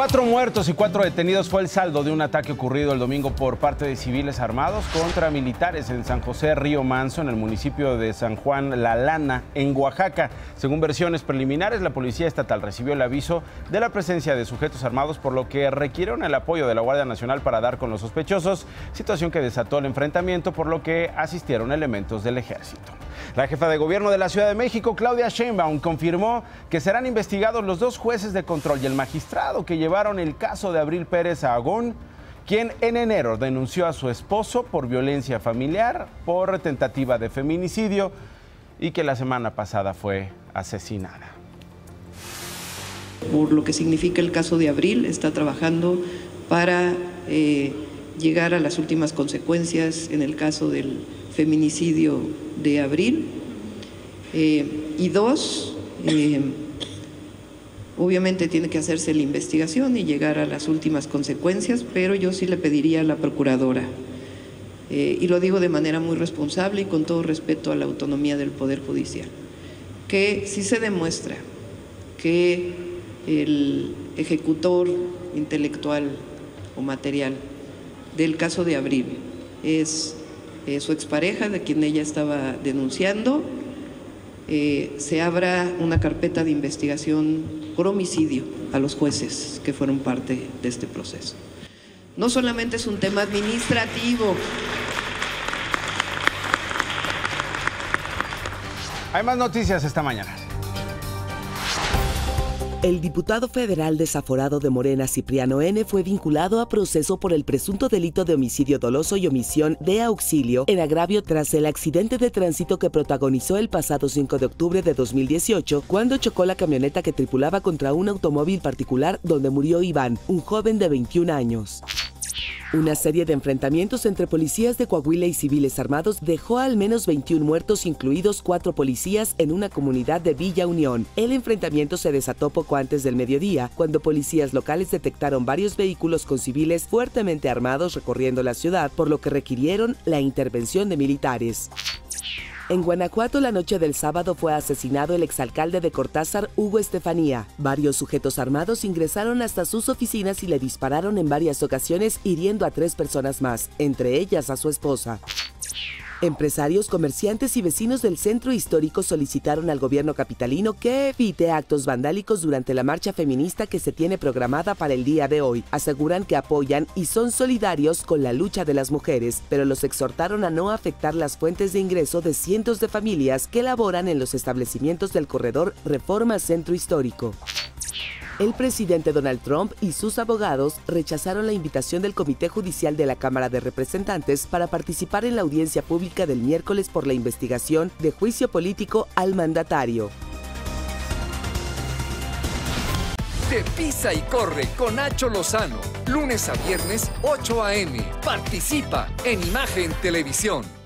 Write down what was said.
Cuatro muertos y cuatro detenidos fue el saldo de un ataque ocurrido el domingo por parte de civiles armados contra militares en San José Río Manso, en el municipio de San Juan La Lana, en Oaxaca. Según versiones preliminares, la Policía Estatal recibió el aviso de la presencia de sujetos armados, por lo que requirieron el apoyo de la Guardia Nacional para dar con los sospechosos, situación que desató el enfrentamiento, por lo que asistieron elementos del ejército. La jefa de gobierno de la Ciudad de México, Claudia Sheinbaum, confirmó que serán investigados los dos jueces de control y el magistrado que llevaron el caso de Abril Pérez Agón, quien en enero denunció a su esposo por violencia familiar, por tentativa de feminicidio y que la semana pasada fue asesinada. Por lo que significa el caso de Abril, está trabajando para eh, llegar a las últimas consecuencias en el caso del feminicidio de abril. Eh, y dos, eh, obviamente tiene que hacerse la investigación y llegar a las últimas consecuencias, pero yo sí le pediría a la procuradora, eh, y lo digo de manera muy responsable y con todo respeto a la autonomía del Poder Judicial, que si se demuestra que el ejecutor intelectual o material del caso de Abril es eh, su expareja, de quien ella estaba denunciando, eh, se abra una carpeta de investigación por homicidio a los jueces que fueron parte de este proceso. No solamente es un tema administrativo. Hay más noticias esta mañana. El diputado federal desaforado de Morena, Cipriano N., fue vinculado a proceso por el presunto delito de homicidio doloso y omisión de auxilio en agravio tras el accidente de tránsito que protagonizó el pasado 5 de octubre de 2018, cuando chocó la camioneta que tripulaba contra un automóvil particular donde murió Iván, un joven de 21 años. Una serie de enfrentamientos entre policías de Coahuila y civiles armados dejó al menos 21 muertos, incluidos cuatro policías en una comunidad de Villa Unión. El enfrentamiento se desató poco antes del mediodía, cuando policías locales detectaron varios vehículos con civiles fuertemente armados recorriendo la ciudad, por lo que requirieron la intervención de militares. En Guanajuato, la noche del sábado fue asesinado el exalcalde de Cortázar, Hugo Estefanía. Varios sujetos armados ingresaron hasta sus oficinas y le dispararon en varias ocasiones, hiriendo a tres personas más, entre ellas a su esposa. Empresarios, comerciantes y vecinos del centro histórico solicitaron al gobierno capitalino que evite actos vandálicos durante la marcha feminista que se tiene programada para el día de hoy. Aseguran que apoyan y son solidarios con la lucha de las mujeres, pero los exhortaron a no afectar las fuentes de ingreso de cientos de familias que laboran en los establecimientos del corredor Reforma Centro Histórico. El presidente Donald Trump y sus abogados rechazaron la invitación del Comité Judicial de la Cámara de Representantes para participar en la audiencia pública del miércoles por la investigación de juicio político al mandatario. De Pisa y Corre con Nacho Lozano, lunes a viernes 8 a.m. Participa en Imagen Televisión.